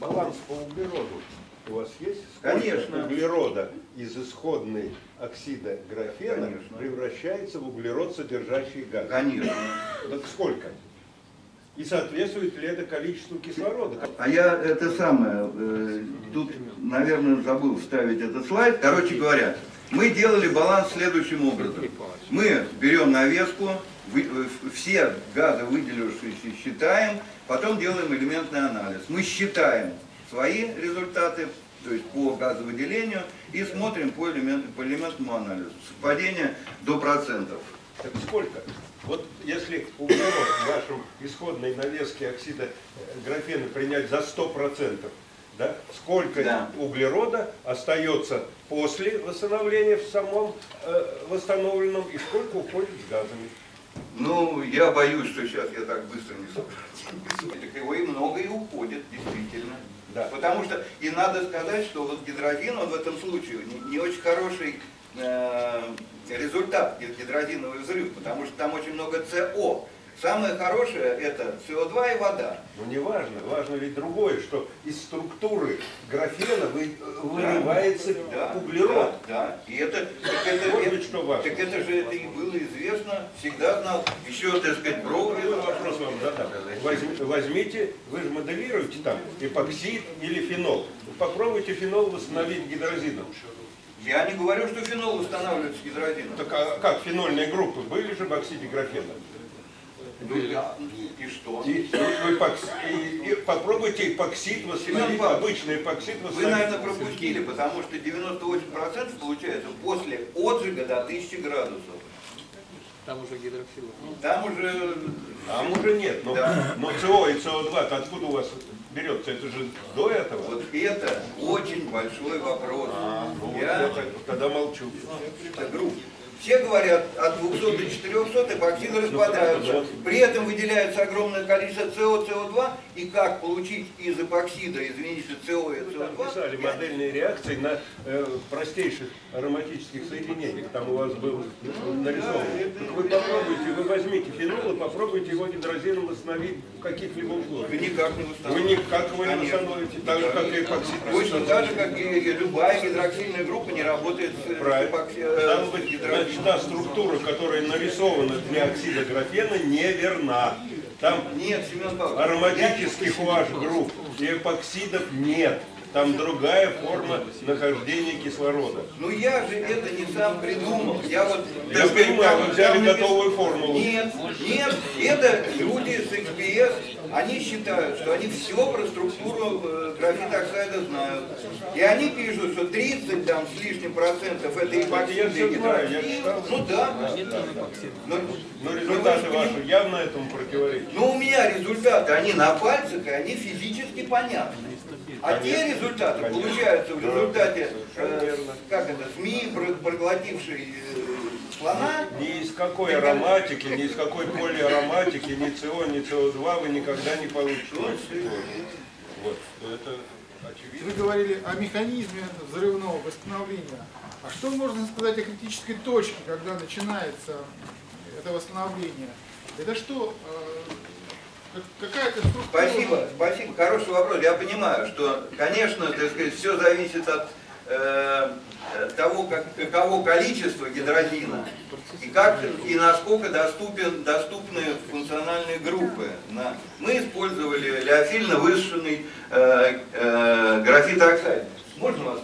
баланс по углероду у вас есть? Сколько Конечно. углерода из исходной оксида графена Конечно. превращается в углерод, содержащий газ? Конечно. Так сколько? И соответствует ли это количеству кислорода? А я это самое, э, тут, наверное, забыл вставить этот слайд. Короче говоря, мы делали баланс следующим образом. Мы берем навеску, э, все газы выделившиеся считаем, потом делаем элементный анализ. Мы считаем свои результаты, то есть по газовыделению, и смотрим по, элемент- по элементному анализу. Совпадение до процентов. Так сколько? Вот если углерод в вашем исходной навеске оксида э, графена принять за 100%, да, сколько Да. углерода остается после восстановления в самом э, восстановленном и сколько уходит с газами? Ну, я боюсь, что сейчас я так быстро не соберу. Так его и много и уходит, действительно. Да. Потому что, и надо сказать, что вот гидрозин, он в этом случае не, не очень хороший э, результат, гид- гидрозиновый взрыв, потому что там очень много СО. Самое хорошее это СО2 и вода. Но не важно, важно ведь другое, что из структуры графена вы, вырывается Да, углерод. Да, да. И это, так это, Вот это- что важно. так это же это и было известно, всегда знал. Еще, так сказать, Броули Какой вопрос вам задам? Возьми- Возьмите, вы же моделируете там эпоксид или фенол. Попробуйте фенол восстановить гидразином. Я не говорю, что фенол восстанавливается гидразином. Так а как фенольные группы были же в оксиде графена? Ну, да. И что? И, и эпокс- и- и попробуйте эпоксид восстановить, обычный эпоксид Вы, восстановить. наверное, пропустили, потому что 98% получается после отжига до 1000 градусов. Там уже гидроксилы. Там уже... А уже нет, но, Да. но СО и СО2 -то откуда у вас берется? Это же до этого? Вот это очень большой вопрос. А, ну вот Я я так- тогда молчу. это групп. Все говорят, от 200 до 400 эпоксиды распадаются. вот. При этом выделяется огромное количество СО, СО2. И как получить из эпоксида, извините, СО и Вы там СО2? писали модельные реакции на э, простейших ароматических соединениях. Там у вас был нарисован. Так вы попробуйте, вы возьмите фенол и попробуйте его гидрозином восстановить в каких-либо условиях. Вы никак не Вы восстановите. никак его не восстановите, так же, как и эпоксид. Точно так же, как и любая гидроксильная группа не работает с, с Правильно. Значит, та структура, которая нарисована для оксида графена, неверна. Там Нет, ароматических OH групп и эпоксидов нет. Там другая форма нахождения кислорода. Ну я же это не сам придумал. Я вот... Я так понимаю, вы взяли готовую формулу. Нет, нет, это люди с XPS, они считают, что они все про структуру э, графита оксида знают. И они пишут, что 30 там с лишним процентов это Я эпоксид всё и знаю, я гидроксид. читал. Ну да. Ну, Но ну, результаты ваши явно этому противоречат. Ну, у меня результаты, они на пальцах, и они физически понятны. А те результаты Конечно. получаются в результате, э, как это, СМИ, про- проглотившей э, слона. Ни из какой ароматики, ни из какой полиароматики, ни СО, ни СО2 вы никогда не получите. Вот, это очевидно. Вы говорили о механизме взрывного восстановления. А что можно сказать о критической точке, когда начинается это восстановление? Это что, э, как- какая-то структура? Спасибо. Хороший вопрос. Я понимаю, что, конечно, так сказать, все зависит от э, того, как, каково количество гидрозина и как и насколько доступен, доступны функциональные группы. На- мы использовали леофильно высушенный э, э, графит оксид. Можно вас